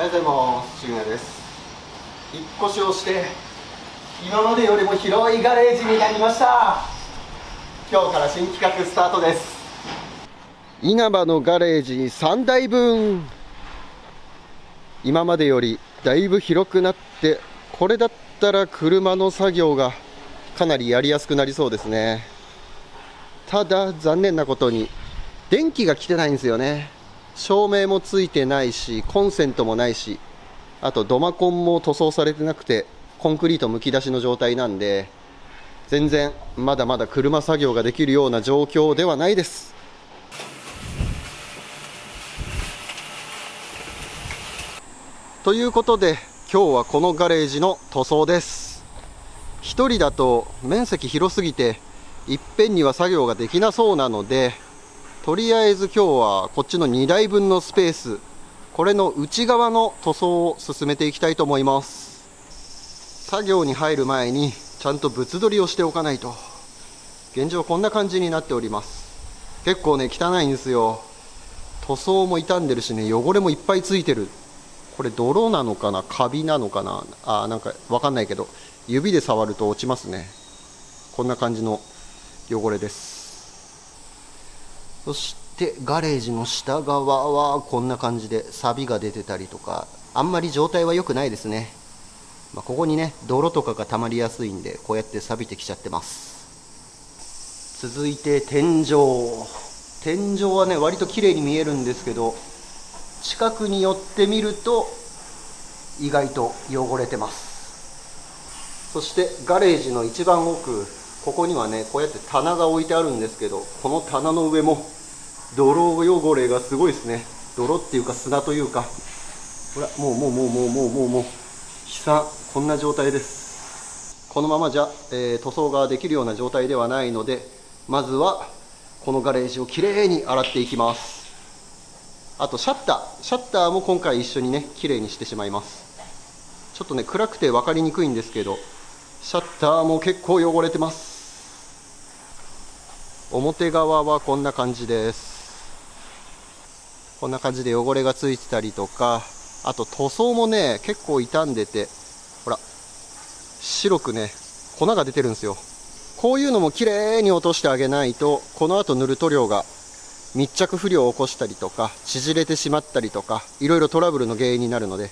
おはようございます。俊也です。引っ越しをして今までよりも広いガレージになりました。今日から新企画スタートです。稲葉のガレージ3台分。今までよりだいぶ広くなってこれだったら車の作業がかなりやりやすくなりそうですね。ただ残念なことに電気が来てないんですよね。照明もついてないしコンセントもないしあと土間コンも塗装されてなくてコンクリートむき出しの状態なんで全然まだまだ車作業ができるような状況ではないです。ということで今日はこのガレージの塗装です。1人だと面積広すぎていっぺんには作業ができなそうなのでとりあえず今日はこっちの2台分のスペース。これの内側の塗装を進めていきたいと思います。作業に入る前にちゃんと物撮りをしておかないと。現状こんな感じになっております。結構ね汚いんですよ。塗装も傷んでるしね汚れもいっぱいついてる。これ泥なのかな？カビなのかな？あなんかわかんないけど。指で触ると落ちますね。こんな感じの汚れです。そしてガレージの下側はこんな感じで錆が出てたりとかあんまり状態は良くないですね、まあ、ここにね泥とかが溜まりやすいんでこうやって錆びてきちゃってます。続いて天井。天井はね割と綺麗に見えるんですけど近くに寄ってみると意外と汚れてます。そしてガレージの一番奥。ここにはねこうやって棚が置いてあるんですけどこの棚の上も泥汚れがすごいですね。泥っていうか砂というか。ほらもうもうもうもうもうもうもう悲惨こんな状態です。このままじゃ、えー、塗装ができるような状態ではないのでまずはこのガレージをきれいに洗っていきます。あとシャッター。シャッターも今回一緒にねきれいにしてしまいます。ちょっとね暗くて分かりにくいんですけどシャッターも結構汚れてます。表側はこんな感じです。こんな感じで汚れがついてたりとかあと塗装もね結構傷んでてほら白くね粉が出てるんですよ。こういうのも綺麗に落としてあげないとこの後塗る塗料が密着不良を起こしたりとか縮れてしまったりとかいろいろトラブルの原因になるので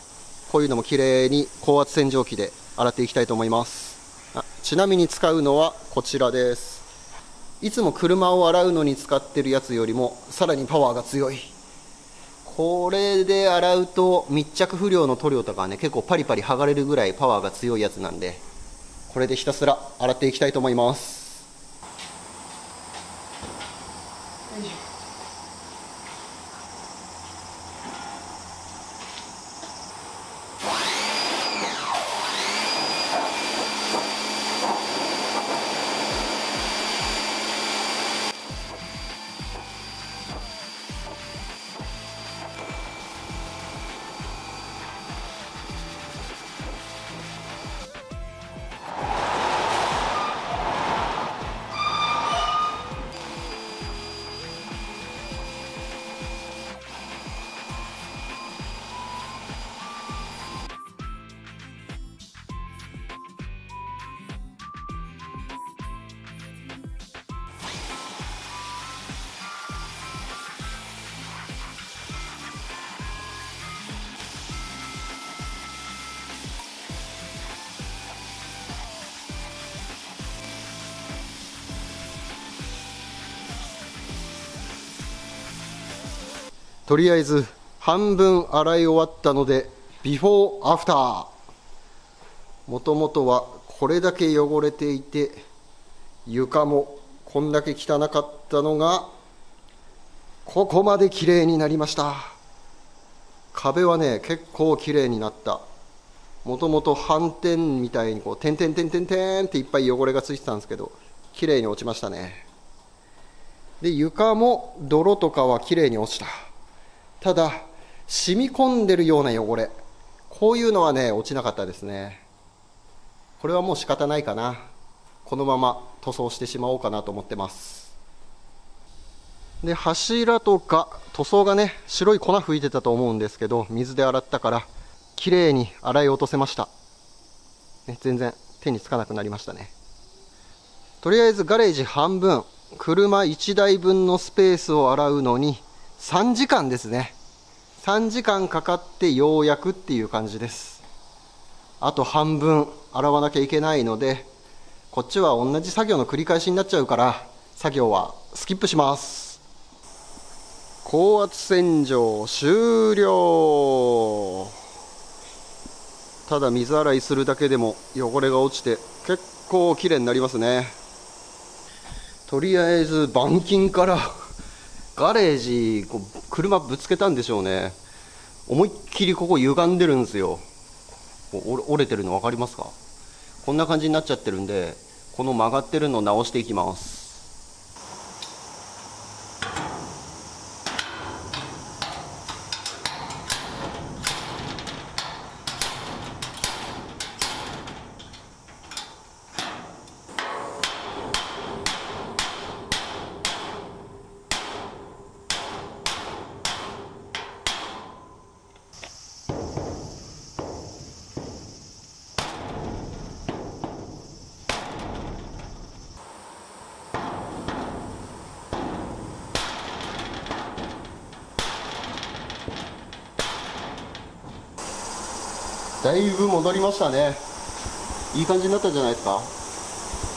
こういうのも綺麗に高圧洗浄機で洗っていきたいと思います。あちなみに使うのはこちらです。いつも車を洗うのに使ってるやつよりもさらにパワーが強い。これで洗うと密着不良の塗料とかね結構パリパリ剥がれるぐらいパワーが強いやつなんでこれでひたすら洗っていきたいと思います。とりあえず半分洗い終わったのでビフォーアフターもともとはこれだけ汚れていて床もこんだけ汚かったのがここまで綺麗になりました。壁はね結構綺麗になった。もともと斑点みたいにこう点々点々点っていっぱい汚れがついてたんですけど綺麗に落ちましたね。で床も泥とかは綺麗に落ちた。ただ染み込んでるような汚れ。こういうのはね落ちなかったですね。これはもう仕方ないかな。このまま塗装してしまおうかなと思ってます。で柱とか塗装がね白い粉吹いてたと思うんですけど水で洗ったから綺麗に洗い落とせました、ね、全然手につかなくなりましたね。とりあえずガレージ半分車1台分のスペースを洗うのに3時間ですね。3時間かかってようやくっていう感じです。あと半分洗わなきゃいけないのでこっちは同じ作業の繰り返しになっちゃうから作業はスキップします。高圧洗浄終了。ただ水洗いするだけでも汚れが落ちて結構綺麗になりますね。とりあえず板金からガレージこう車ぶつけたんでしょうね。思いっきりここ歪んでるんですよ。折れてるの分かりますか？こんな感じになっちゃってるんでこの曲がってるの直していきます。だいぶ戻りましたね。いい感じになったんじゃないですか。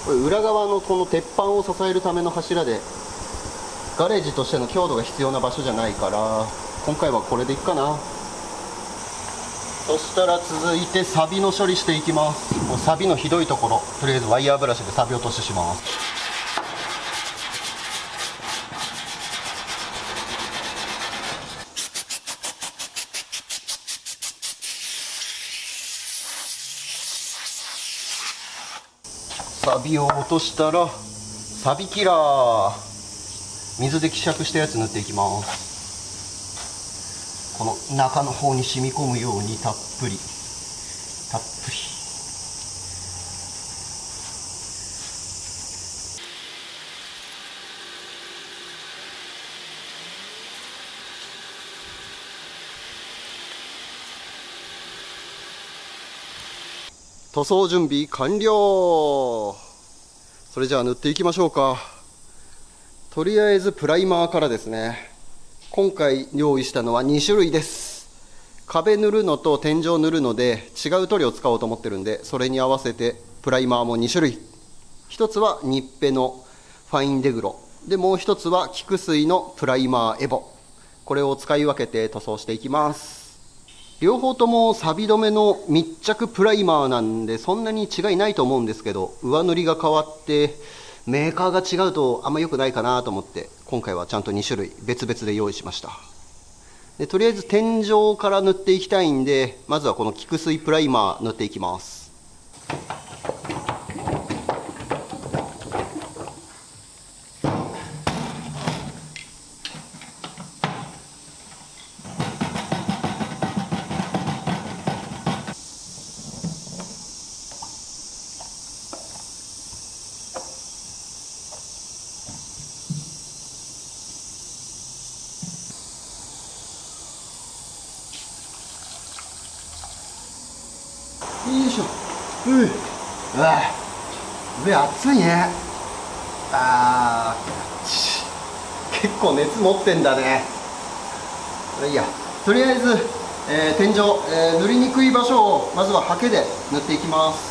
これ裏側のこの鉄板を支えるための柱でガレージとしての強度が必要な場所じゃないから今回はこれでいくかな。そしたら続いてサビの処理していきます。もうサビのひどいところとりあえずワイヤーブラシでサビ落としします。サビを落としたらサビキラー。水で希釈したやつ塗っていきます。この中の方に染み込むようにたっぷりたっぷり塗装準備完了。それじゃあ塗っていきましょうか。とりあえずプライマーからですね。今回用意したのは2種類です。壁塗るのと天井塗るので違う塗料を使おうと思ってるんでそれに合わせてプライマーも2種類。一つはニッペのファインデグロ。でもう一つは菊水のプライマーエボ。これを使い分けて塗装していきます。両方とも錆止めの密着プライマーなんでそんなに違いないと思うんですけど上塗りが変わってメーカーが違うとあんま良くないかなと思って今回はちゃんと2種類別々で用意しました。でとりあえず天井から塗っていきたいんでまずはこの菊水プライマー塗っていきますよいしょううわ上熱いねあー。結構熱持ってんだね。いいやとりあえず、えー、天井、えー、塗りにくい場所をまずはハケで塗っていきます。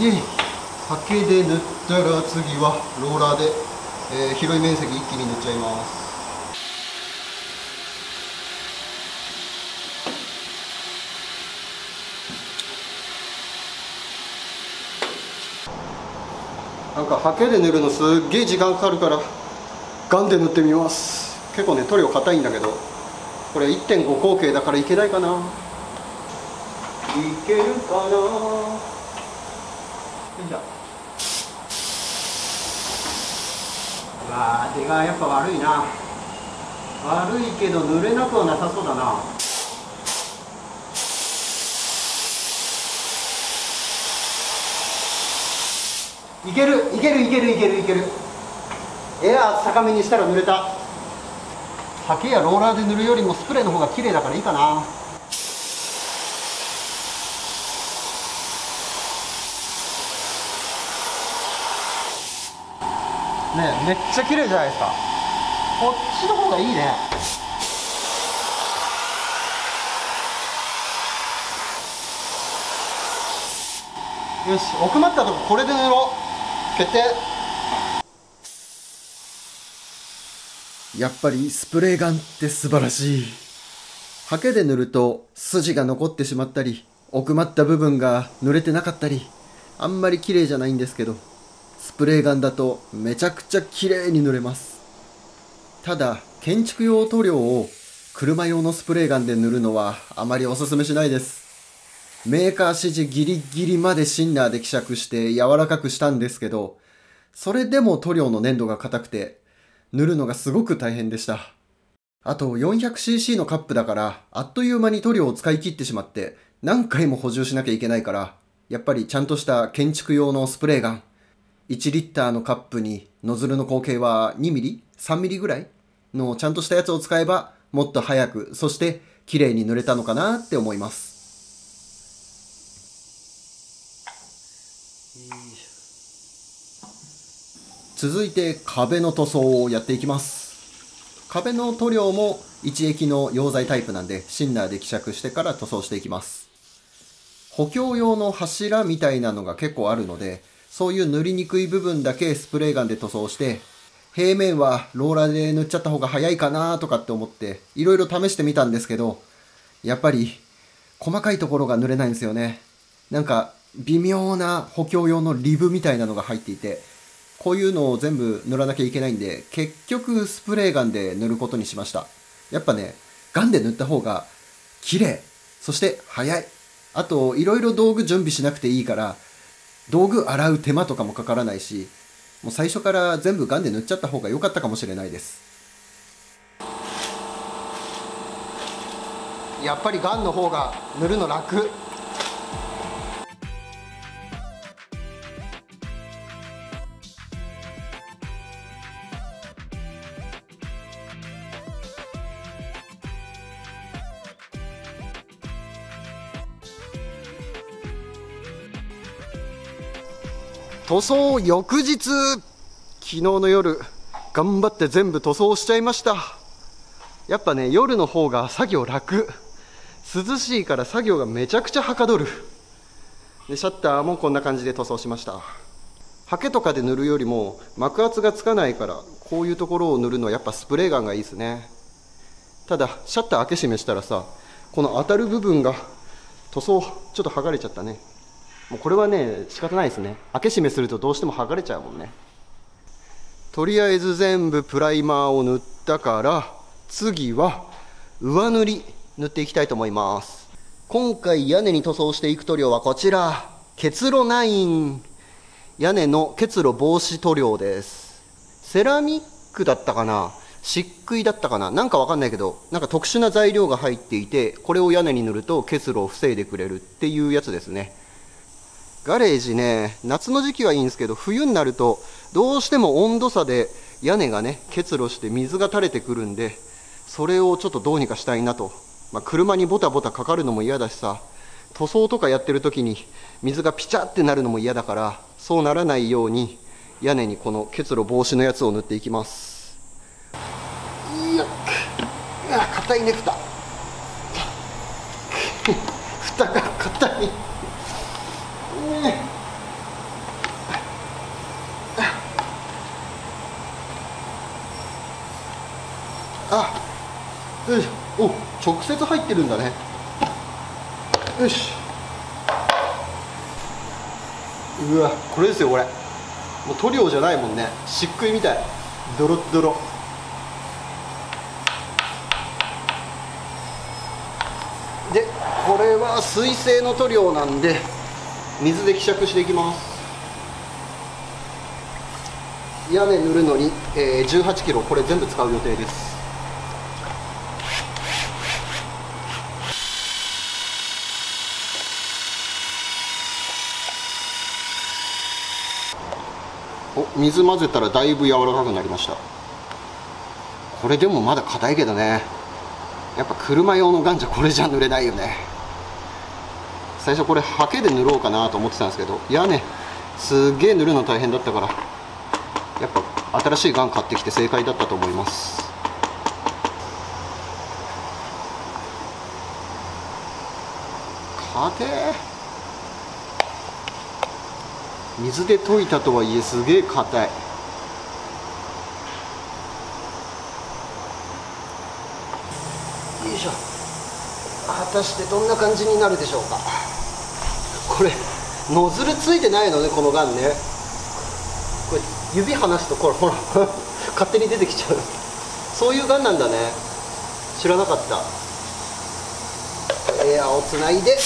で刷毛で塗ったら次はローラーで、えー、広い面積一気に塗っちゃいます。なんかハケで塗るのすっげえ時間かかるからガンで塗ってみます。結構ね塗料硬いんだけどこれ1.5口径だからいけないかな。いけるかな。よいしょ。わ出がやっぱ悪いな。悪いけど濡れなくはなさそうだな。いけるいけるいけるいけるいける。エアー高めにしたら濡れた。ハケやローラーで塗るよりもスプレーの方が綺麗だからいいかな。ねめっちゃ綺麗じゃないですか。こっちの方がいいね。よし奥まったとここれで塗ろう。決定やっぱりスプレーガンって素晴らしい。ハケで塗ると筋が残ってしまったり奥まった部分が濡れてなかったりあんまり綺麗じゃないんですけどスプレーガンだとめちゃくちゃ綺麗に塗れます。ただ建築用塗料を車用のスプレーガンで塗るのはあまりおすすめしないですメーカー指示ギリギリまでシンナーで希釈して柔らかくしたんですけど、それでも塗料の粘度が硬くて、塗るのがすごく大変でした。あと 400cc のカップだから、あっという間に塗料を使い切ってしまって、何回も補充しなきゃいけないから、やっぱりちゃんとした建築用のスプレーガン、1リッターのカップにノズルの口径は2ミリ ?3 ミリぐらいのちゃんとしたやつを使えば、もっと早く、そして綺麗に塗れたのかなって思います。続いて壁の塗装をやっていきます。壁の塗料も一液の溶剤タイプなんでシンナーで希釈してから塗装していきます。補強用の柱みたいなのが結構あるのでそういう塗りにくい部分だけスプレーガンで塗装して平面はローラーで塗っちゃった方が早いかなとかって思っていろいろ試してみたんですけどやっぱり細かいところが塗れないんですよね。なんか微妙な補強用のリブみたいなのが入っていてこういうのを全部塗らなきゃいけないんで、結局スプレーガンで塗ることにしました。やっぱね、ガンで塗った方が綺麗。そして早い。あと、いろいろ道具準備しなくていいから、道具洗う手間とかもかからないし、もう最初から全部ガンで塗っちゃった方が良かったかもしれないです。やっぱりガンの方が塗るの楽。塗装翌日。昨日の夜頑張って全部塗装しちゃいました。やっぱね夜の方が作業楽。涼しいから作業がめちゃくちゃはかどる。でシャッターもこんな感じで塗装しました。ハケとかで塗るよりも膜圧がつかないからこういうところを塗るのはやっぱスプレーガンがいいですね。ただシャッター開け閉めしたらさこの当たる部分が塗装ちょっと剥がれちゃったね。もうこれはね仕方ないですね。開け閉めするとどうしても剥がれちゃうもんね。とりあえず全部プライマーを塗ったから次は上塗り塗っていきたいと思います。今回屋根に塗装していく塗料はこちら。結露9屋根の結露防止塗料です。セラミックだったかな？漆喰だったかな？なんかわかんないけどなんか特殊な材料が入っていてこれを屋根に塗ると結露を防いでくれるっていうやつですね。ガレージね、夏の時期はいいんですけど、冬になると、どうしても温度差で屋根がね、結露して水が垂れてくるんで、それをちょっとどうにかしたいなと。まあ、車にボタボタかかるのも嫌だしさ、塗装とかやってる時に水がピチャってなるのも嫌だから、そうならないように、屋根にこの結露防止のやつを塗っていきます。いや、硬いね、蓋。蓋が硬い。あよいしょ。お直接入ってるんだね。よしうわこれですよこれ。もう塗料じゃないもんね。漆喰みたい。ドロッドロ。でこれは水性の塗料なんで水で希釈していきます。屋根塗るのに、えー、18キロこれ全部使う予定です。お水混ぜたらだいぶ柔らかくなりました。これでもまだ硬いけどね。やっぱ車用のガンじゃこれじゃ塗れないよね。最初これハケで塗ろうかなと思ってたんですけど屋根すげえ塗るの大変だったからやっぱ新しいガン買ってきて正解だったと思います。硬え。水で溶いたとはいえすげえ硬い。よいしょ。果たしてどんな感じになるでしょうか。これノズルついてないのねこのガンね。これ指離すとこれほら 勝手に出てきちゃう。そういうガンなんだね。知らなかった。エアをつないで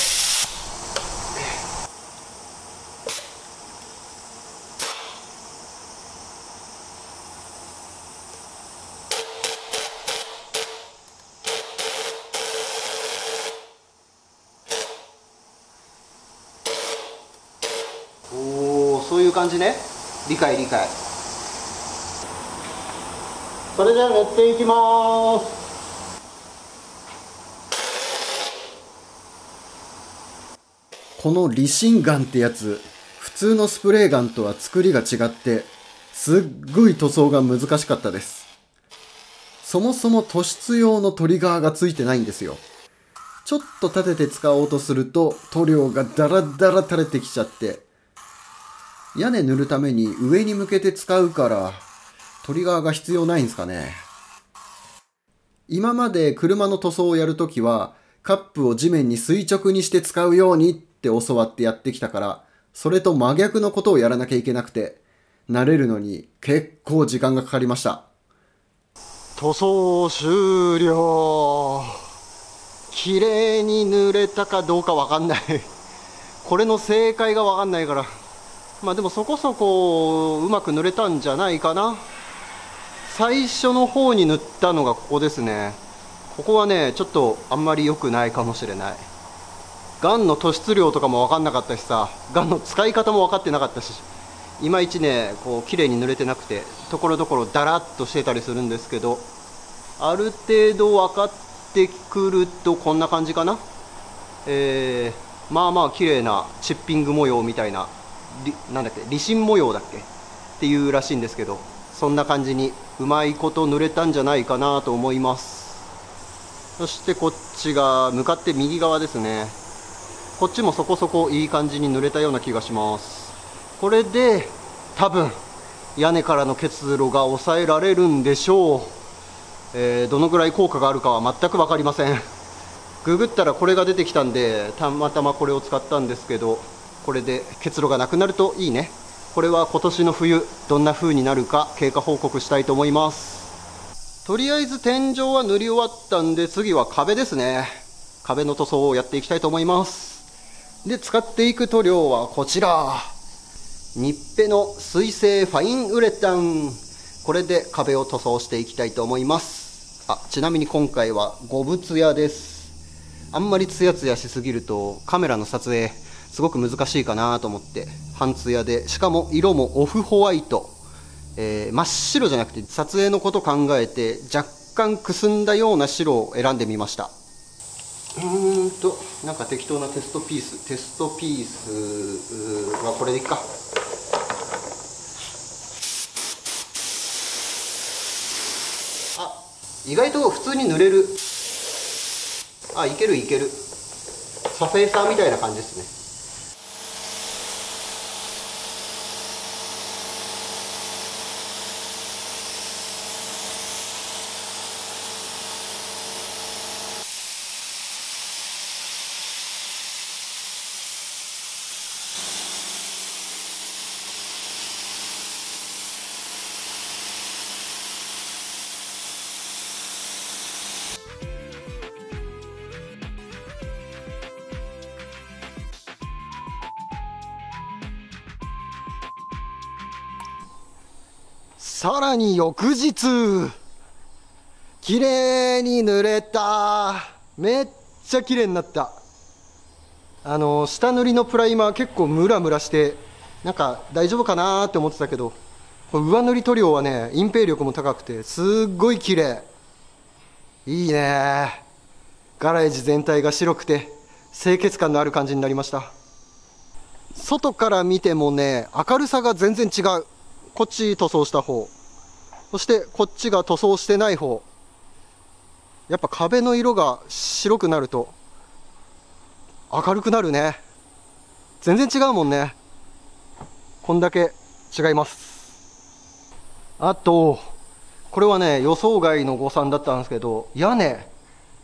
おおそういう感じね。理解理解。それじゃあ塗っていきます。このリシンガンってやつ普通のスプレーガンとは作りが違ってすっごい塗装が難しかったです。そもそも突出用のトリガーがついてないんですよ。ちょっと立てて使おうとすると塗料がダラダラ垂れてきちゃって屋根塗るために上に向けて使うからトリガーが必要ないんですかね。今まで車の塗装をやるときはカップを地面に垂直にして使うようにって教わってやってきたからそれと真逆のことをやらなきゃいけなくて慣れるのに結構時間がかかりました。塗装終了。綺麗に塗れたかどうかわかんない。これの正解がわかんないから。まあでもそこそこうまく塗れたんじゃないかな。最初の方に塗ったのがここですね。ここはねちょっとあんまり良くないかもしれない。ガンの突出量とかも分かんなかったしさガンの使い方も分かってなかったしいまいちねこう綺麗に塗れてなくてところどころだらっとしてたりするんですけどある程度分かってくるとこんな感じかな。えー、まあまあ綺麗なチッピング模様みたいななんだっけ理心模様だっけ？っていうらしいんですけどそんな感じにうまいこと塗れたんじゃないかなと思います。そしてこっちが向かって右側ですね。こっちもそこそこいい感じに塗れたような気がします。これで多分屋根からの結露が抑えられるんでしょう、えー、どのぐらい効果があるかは全く分かりません。ググったらこれが出てきたんでたまたまこれを使ったんですけどこれで結露がなくなるといいね。これは今年の冬どんな風になるか経過報告したいと思います。とりあえず天井は塗り終わったんで次は壁ですね。壁の塗装をやっていきたいと思います。で使っていく塗料はこちら。ニッペの水性ファインウレタン。これで壁を塗装していきたいと思います。あちなみに今回は五物屋です。あんまりツヤツヤしすぎるとカメラの撮影すごく難しいかなと思って半ツヤでしかも色もオフホワイト、えー、真っ白じゃなくて撮影のこと考えて若干くすんだような白を選んでみました。うんとなんか適当なテストピーステストピースはこれでいっか。あ意外と普通に塗れる。あいけるいける。サフェーサーみたいな感じですね。さらに翌日。綺麗に塗れた。めっちゃ綺麗になった。あの下塗りのプライマー結構ムラムラしてなんか大丈夫かなって思ってたけどこれ上塗り塗料はね隠蔽力も高くてすっごい綺麗。いいねガレージ全体が白くて清潔感のある感じになりました。外から見てもね明るさが全然違う。こっち塗装した方。そしてこっちが塗装してない方。やっぱ壁の色が白くなると明るくなるね。全然違うもんね。こんだけ違います。あとこれはね予想外の誤算だったんですけど屋根。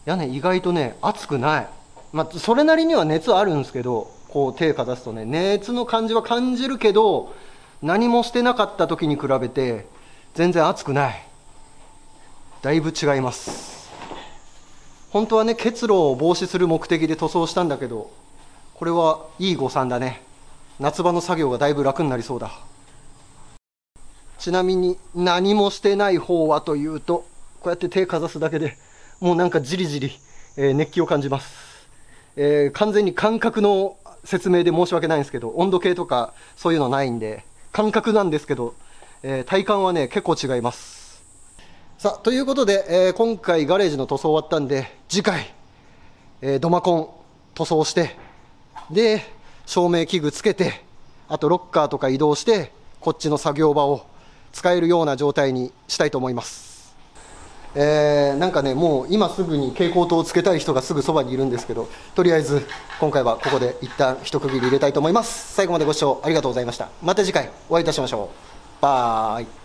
屋根意外とね熱くない。まあそれなりには熱あるんですけどこう手をかざすとね熱の感じは感じるけど何もしてなかった時に比べて全然熱くない。だいぶ違います。本当はね結露を防止する目的で塗装したんだけどこれはいい誤算だね。夏場の作業がだいぶ楽になりそうだ。ちなみに何もしてない方はというとこうやって手かざすだけでもうなんかじりじり、え、熱気を感じます、えー、完全に感覚の説明で申し訳ないんですけど温度計とかそういうのないんで感覚なんですけど、えー、体感はね結構違います。さあということで、え今回ガレージの塗装終わったんで次回、えドマコン塗装してで照明器具つけてあとロッカーとか移動してこっちの作業場を使えるような状態にしたいと思います、えー、なんかねもう今すぐに蛍光灯をつけたい人がすぐそばにいるんですけどとりあえず今回はここで一旦一区切り入れたいと思います。最後までご視聴ありがとうございました。また次回お会いいたしましょう。バイ